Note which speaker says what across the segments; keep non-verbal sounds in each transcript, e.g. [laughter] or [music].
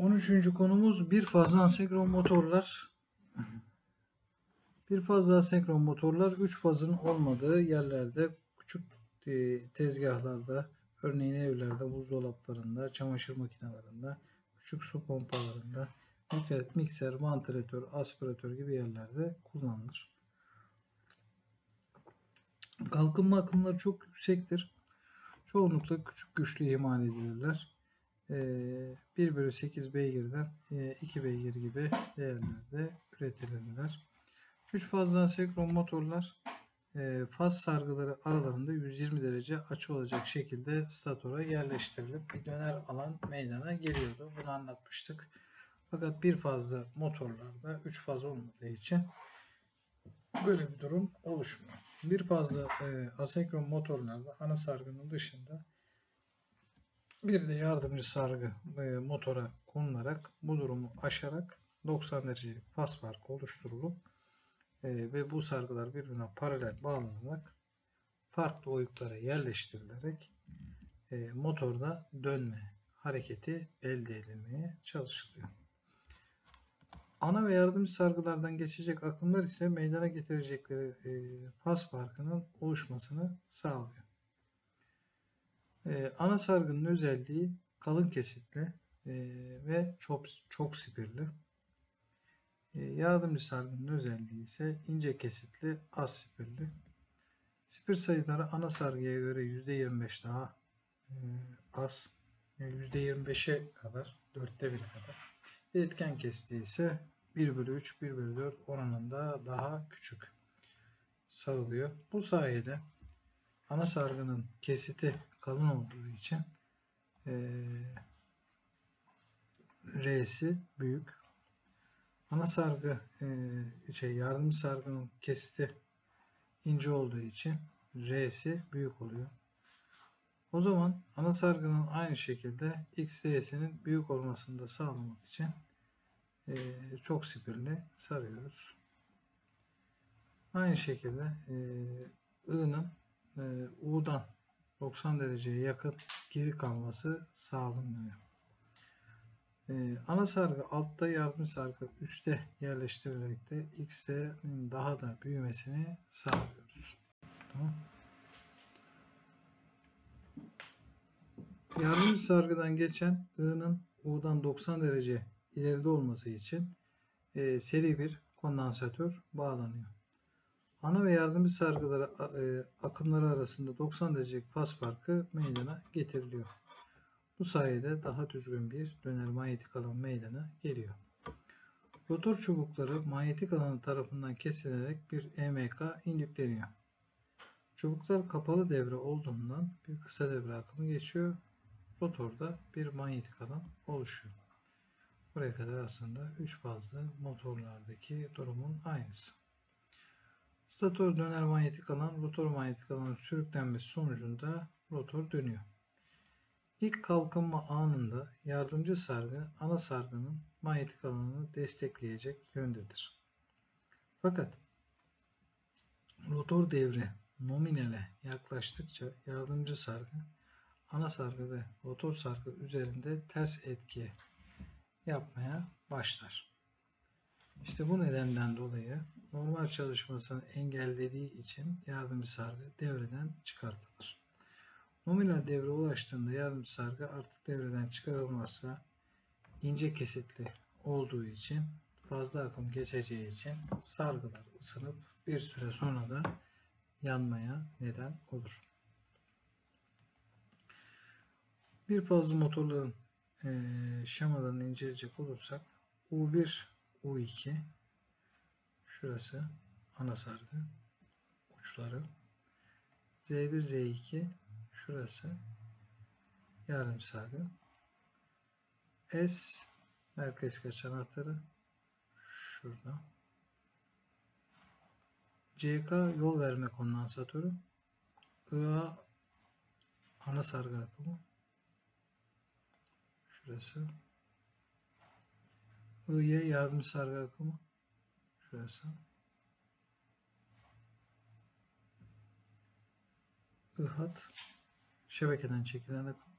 Speaker 1: 13. konumuz bir fazla asenkron motorlar. Bir fazla asenkron motorlar 3 fazın olmadığı yerlerde küçük e, tezgahlarda örneğin evlerde, buzdolaplarında, çamaşır makinelerinde, küçük su pompalarında, mikser, vantilatör, aspiratör gibi yerlerde kullanılır. Kalkınma akımları çok yüksektir. Çoğunlukla küçük güçlü imal edilirler. Ee, 1 bölü 8 beygirden e, 2 beygir gibi değerlerde üretilirler. 3 fazla senkron motorlar e, faz sargıları aralarında 120 derece açı olacak şekilde statora yerleştirilip bir döner alan meydana geliyordu. Bunu anlatmıştık. Fakat bir fazla motorlarda 3 faz olmadığı için böyle bir durum oluşmuyor. Bir fazla e, asenkron motorlarda ana sargının dışında bir de yardımcı sargı e, motora konularak bu durumu aşarak 90 derecelik faz farkı oluşturulup e, ve bu sargılar birbirine paralel bağlanarak farklı oyuklara yerleştirilerek e, motorda dönme hareketi elde edilmeye çalışılıyor. Ana ve yardımcı sargılardan geçecek akımlar ise meydana getirecekleri faz farkının oluşmasını sağlıyor. E, ana sargının özelliği kalın kesitli e, ve çok, çok spirli. E, yardımcı sargının özelliği ise ince kesitli, az spirli. Spir sayıları ana sargıya göre %25 daha e, az. Yani %25'e kadar, dörtte bir kadar. Etken kesiti ise 1 bölü 3, 1 bölü 4 oranında daha küçük sarılıyor. Bu sayede ana sargının kesiti kalın olduğu için e, R'si büyük. Ana sargı e, şey yardımcı sargının kesiti ince olduğu için R'si büyük oluyor. O zaman ana sargının aynı şekilde X R'sinin büyük olmasını da sağlamak için e, çok spirli sarıyoruz. Aynı şekilde e, I'nın e, U'dan 90 dereceye yakın geri kalması sağlanıyor. Ee, ana sargı altta yardım sargı üstte yerleştirerek de X'lerin daha da büyümesini sağlıyoruz. Tamam. Yardımcı sargıdan geçen I'nın U'dan 90 derece ileride olması için e, seri bir kondansatör bağlanıyor. Ana ve yardımcı sargıları e, akımları arasında 90 derecelik faz farkı meydana getiriliyor. Bu sayede daha düzgün bir döner manyetik alan meydana geliyor. Rotor çubukları manyetik alanı tarafından kesilerek bir EMK indükleniyor. Çubuklar kapalı devre olduğundan bir kısa devre akımı geçiyor. Rotorda bir manyetik alan oluşuyor. Buraya kadar aslında 3 fazlı motorlardaki durumun aynısı. Stator döner manyetik alan, rotor manyetik alanın sürüklenmesi sonucunda rotor dönüyor. İlk kalkınma anında yardımcı sargı ana sargının manyetik alanını destekleyecek yöndedir. Fakat rotor devri nominale yaklaştıkça yardımcı sargı ana sargı ve rotor sargı üzerinde ters etki yapmaya başlar. İşte bu nedenden dolayı normal çalışmasını engellediği için yardımcı sargı devreden çıkartılır. Nominal devre ulaştığında yardımcı sargı artık devreden çıkarılmazsa ince kesitli olduğu için fazla akım geçeceği için sargılar ısınıp bir süre sonra da yanmaya neden olur. Bir fazla motorların şemalarını inceleyecek olursak U1, U2 şurası ana sargı uçları. Z1, Z2 şurası yarım sargı. S merkez kaç anahtarı şurada. CK yol verme kondansatörü. IA ana sargı akımı. Şurası. IY yardım sargı akımı şurası IHAT şebekeden çekilen akım.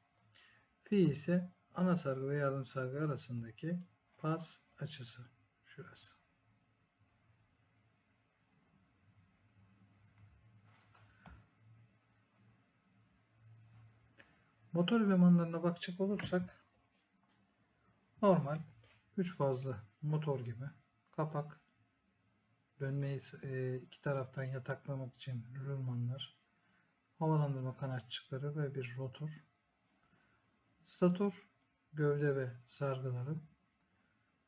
Speaker 1: Fi ise ana sargı ve yardım sargı arasındaki pas açısı şurası. Motor elemanlarına bakacak olursak normal 3 fazlı motor gibi kapak dönmeyi e, iki taraftan yataklamak için rulmanlar havalandırma kanatçıkları ve bir rotor stator gövde ve sargıları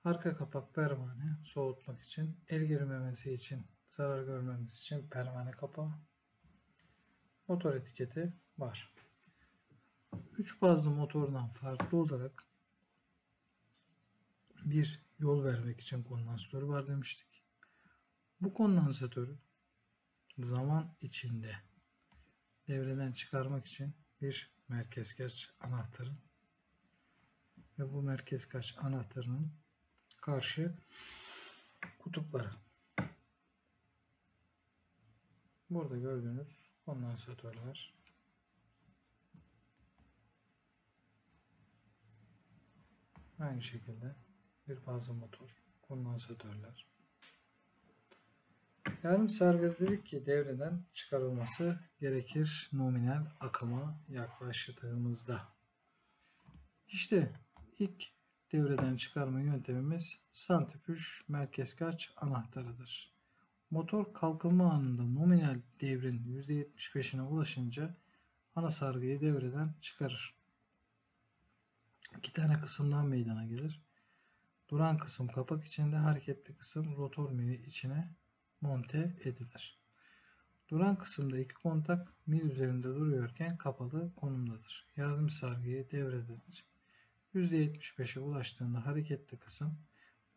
Speaker 1: arka kapak pervane soğutmak için el girmemesi için zarar görmemesi için pervane kapağı motor etiketi var. 3 fazlı motordan farklı olarak bir yol vermek için kondansatörü var demiştik. Bu kondansatörü zaman içinde devreden çıkarmak için bir merkez kaç anahtarı ve bu merkez kaç anahtarının karşı kutupları. Burada gördüğünüz kondansatörler Aynı şekilde bir fazla motor, kondansatörler. Yarım sargı dedik ki devreden çıkarılması gerekir nominal akıma yaklaştığımızda. İşte ilk devreden çıkarma yöntemimiz santrifüj merkez kaç anahtarıdır. Motor kalkınma anında nominal devrin %75'ine ulaşınca ana sargıyı devreden çıkarır iki tane kısımdan meydana gelir. Duran kısım kapak içinde, hareketli kısım rotor mili içine monte edilir. Duran kısımda iki kontak mil üzerinde duruyorken kapalı konumdadır. Yardım sargıyı devrededir. %75'e ulaştığında hareketli kısım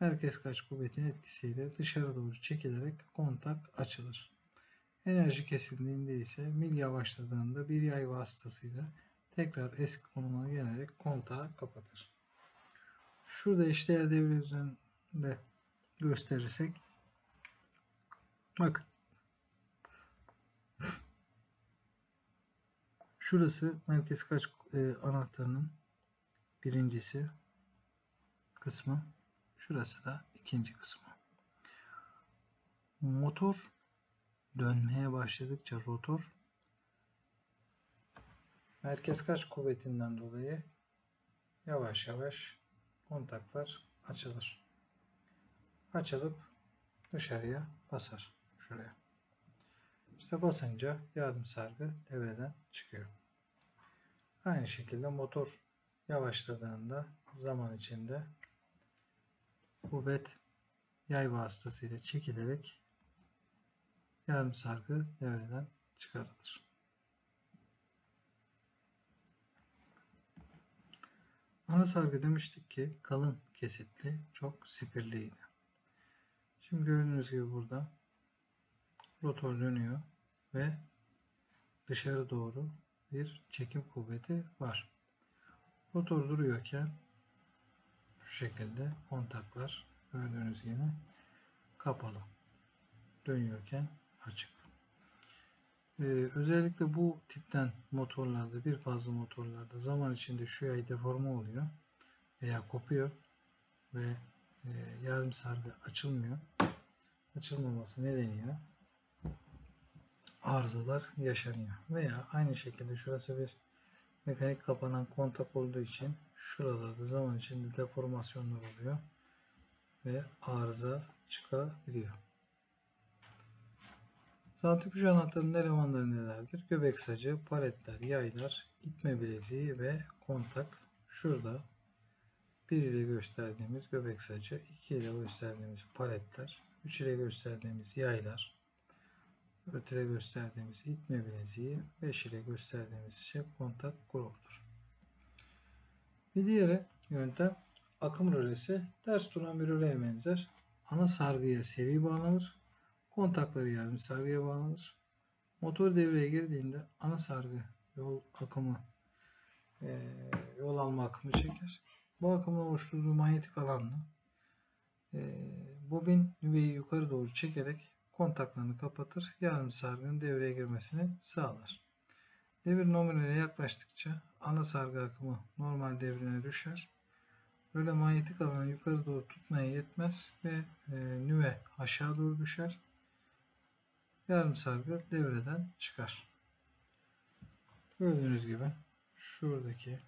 Speaker 1: merkez kaç kuvvetin etkisiyle dışarı doğru çekilerek kontak açılır. Enerji kesildiğinde ise mil yavaşladığında bir yay vasıtasıyla tekrar eski konumuna gelerek kontağı kapatır. Şurada eşdeğer devre üzerinde gösterirsek bakın şurası merkez kaç e, anahtarının birincisi kısmı şurası da ikinci kısmı motor dönmeye başladıkça rotor merkez kaç kuvvetinden dolayı yavaş yavaş kontaklar açılır. Açılıp dışarıya basar. Şuraya. İşte basınca yardım sargı devreden çıkıyor. Aynı şekilde motor yavaşladığında zaman içinde kuvvet yay vasıtasıyla çekilerek yardım sargı devreden çıkarılır. Ana sargı demiştik ki kalın kesitli, çok spirliydi. Şimdi gördüğünüz gibi burada rotor dönüyor ve dışarı doğru bir çekim kuvveti var. Rotor duruyorken şu şekilde kontaklar gördüğünüz gibi kapalı. Dönüyorken açık. Ee, özellikle bu tipten motorlarda bir fazla motorlarda zaman içinde şu yay deforme oluyor veya kopuyor ve e, yarım sargı açılmıyor. Açılmaması nedeniyle arızalar yaşanıyor. Veya aynı şekilde şurası bir mekanik kapanan kontak olduğu için şuralarda zaman içinde deformasyonlar oluyor ve arıza çıkabiliyor. Santrifüj anahtarının elemanları nelerdir? Göbek sacı, paletler, yaylar, itme bileziği ve kontak. Şurada 1 ile gösterdiğimiz göbek sacı, 2 ile gösterdiğimiz paletler, 3 ile gösterdiğimiz yaylar, 4 ile gösterdiğimiz itme bileziği, 5 ile gösterdiğimiz ise kontak grubudur. Bir diğeri yöntem akım rölesi ters duran bir röleye benzer. Ana sargıya seri bağlanır kontakları yani sargıya bağlanır. Motor devreye girdiğinde ana sargı yol akımı e, yol alma akımı çeker. Bu akımın oluşturduğu manyetik alanla e, bobin nüveyi yukarı doğru çekerek kontaklarını kapatır. Yarım sargının devreye girmesini sağlar. Devir nominale yaklaştıkça ana sargı akımı normal devrine düşer. Böyle manyetik alanı yukarı doğru tutmaya yetmez ve e, nüve aşağı doğru düşer. Yarım sargı devreden çıkar. Gördüğünüz gibi şuradaki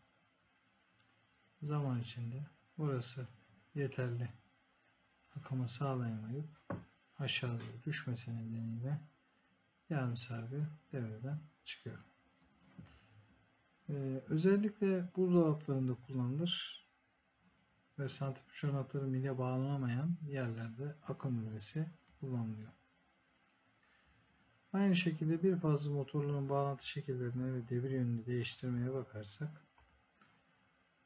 Speaker 1: zaman içinde burası yeterli akımı sağlayamayıp aşağı doğru düşmesi nedeniyle yarım sargı devreden çıkıyor. Ee, özellikle buzdolaplarında kullanılır ve santrifüj anahtarı mile bağlanamayan yerlerde akım nüvesi kullanılıyor. Aynı şekilde bir fazla motorların bağlantı şekillerini ve devir yönünü değiştirmeye bakarsak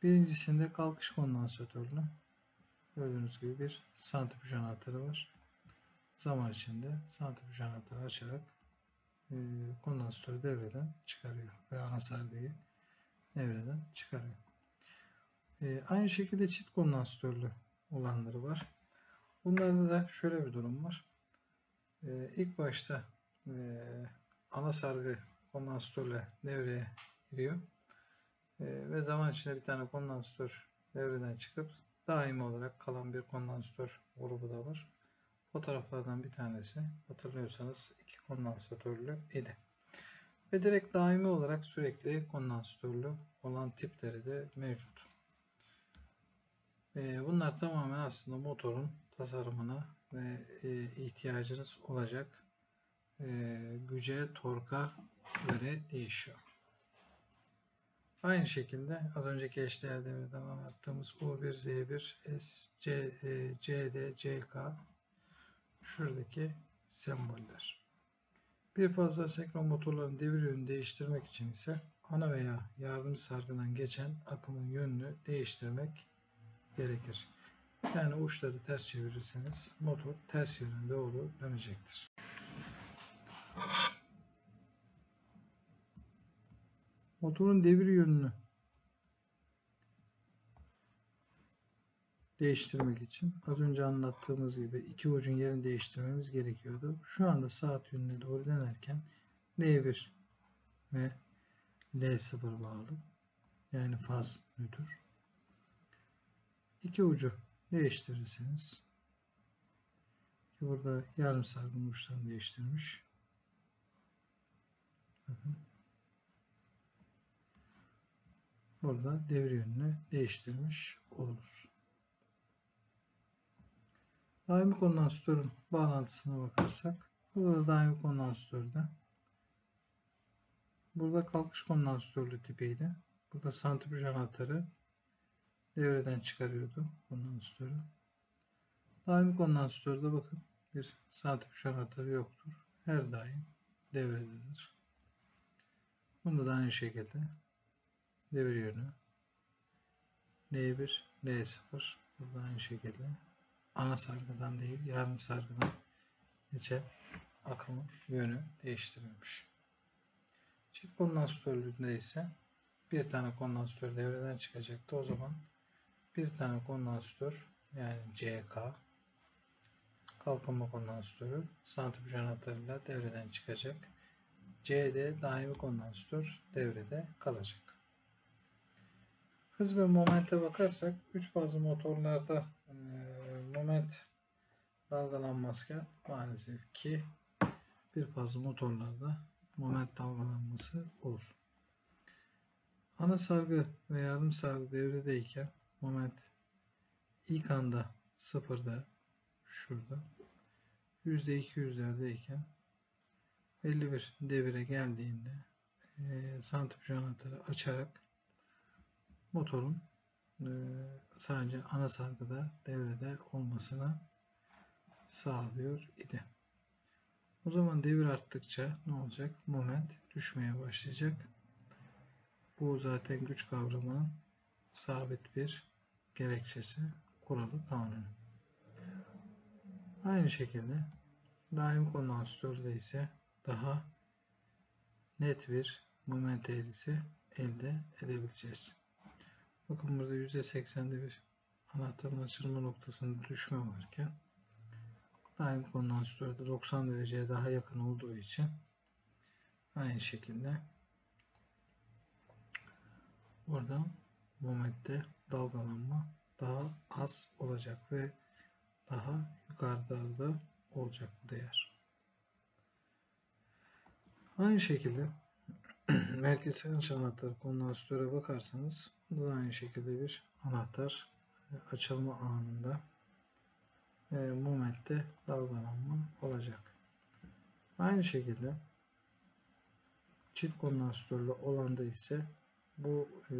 Speaker 1: birincisinde kalkış kondansatörlü gördüğünüz gibi bir santrifüj anahtarı var. Zaman içinde santrifüj anahtarı açarak e, kondansatörü devreden çıkarıyor ve ana sargıyı devreden çıkarıyor. E, aynı şekilde çift kondansatörlü olanları var. Bunlarda da şöyle bir durum var. E, ilk başta e, ana sargı kondansatörle devreye giriyor. E, ve zaman içinde bir tane kondansatör devreden çıkıp daimi olarak kalan bir kondansatör grubu da var. Fotoğraflardan bir tanesi hatırlıyorsanız iki kondansatörlü idi. Ve direkt daimi olarak sürekli kondansatörlü olan tipleri de mevcut. E, bunlar tamamen aslında motorun tasarımına ve e, ihtiyacınız olacak e, güce, torka göre değişiyor. Aynı şekilde az önceki eşdeğer devreden anlattığımız U1, Z1, S, C, e, CD, CK şuradaki semboller. Bir fazla senkron motorların devir yönünü değiştirmek için ise ana veya yardımcı sargıdan geçen akımın yönünü değiştirmek gerekir. Yani uçları ters çevirirseniz motor ters yöne doğru dönecektir. Motorun devir yönünü değiştirmek için az önce anlattığımız gibi iki ucun yerini değiştirmemiz gerekiyordu. Şu anda saat yönüne doğru dönerken L1 ve L0 bağlı. Yani faz nötr. İki ucu değiştirirseniz ki burada yarım sargının uçlarını değiştirmiş. Burada devir yönünü değiştirmiş oluruz. Daimi kondansatörün bağlantısına bakarsak burada daimi kondansatörde burada kalkış kondansatörlü tipiydi. Burada santrifüj anahtarı devreden çıkarıyordu kondansatörü. Daimi kondansatörde bakın bir santrifüj anahtarı yoktur. Her daim devrededir. Bunda da aynı şekilde devir yönü L1, L0 burada aynı şekilde ana sargıdan değil yarım sargıdan geçen akımın yönü değiştirilmiş. Çift kondansatörlüğünde ise bir tane kondansatör devreden çıkacaktı. O zaman bir tane kondansatör yani CK kalkınma kondansatörü santrifüj anahtarıyla devreden çıkacak. CD daimi kondansatör devrede kalacak. Hız ve momente bakarsak 3 fazlı motorlarda moment dalgalanmazken maalesef ki bir fazla motorlarda moment dalgalanması olur. Ana sargı ve yarım sargı devredeyken moment ilk anda sıfırda şurada yüzde iki yüzlerdeyken belli bir devire geldiğinde e, santrifüj anahtarı açarak motorun sadece ana sargıda devrede olmasına sağlıyor idi. O zaman devir arttıkça ne olacak? Moment düşmeye başlayacak. Bu zaten güç kavramının sabit bir gerekçesi, kuralı, kanunu. Aynı şekilde daim kondansatörde ise daha net bir moment eğrisi elde edebileceğiz. Bakın burada %80'de bir anahtarın açılma noktasında düşme varken daim kondansatörde 90 dereceye daha yakın olduğu için aynı şekilde Burada momentte dalgalanma daha az olacak ve daha yukarıda olacak bu değer. Aynı şekilde [clears throat] merkez direnç anahtarı kondansatör'e bakarsanız bu da aynı şekilde bir anahtar e, açılma anında e, momentte dalgalanma olacak. Aynı şekilde çift kondansatörlü olanda ise bu e,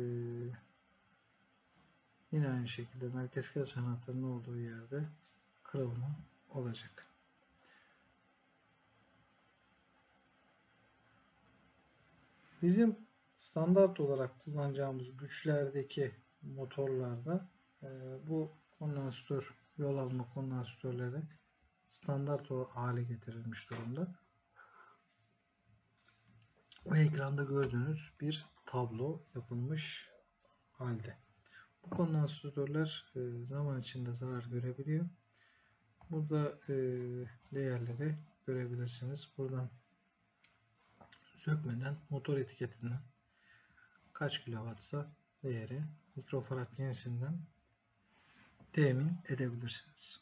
Speaker 1: yine aynı şekilde merkez kaç anahtarının olduğu yerde kırılma olacak. Bizim standart olarak kullanacağımız güçlerdeki motorlarda e, bu kondansatör yol alma kondansatörleri standart hale getirilmiş durumda. Ve ekranda gördüğünüz bir tablo yapılmış halde. Bu kondansatörler e, zaman içinde zarar görebiliyor. Burada e, değerleri görebilirsiniz. Buradan sökmeden motor etiketinden kaç kilowattsa değeri mikrofarad cinsinden temin edebilirsiniz.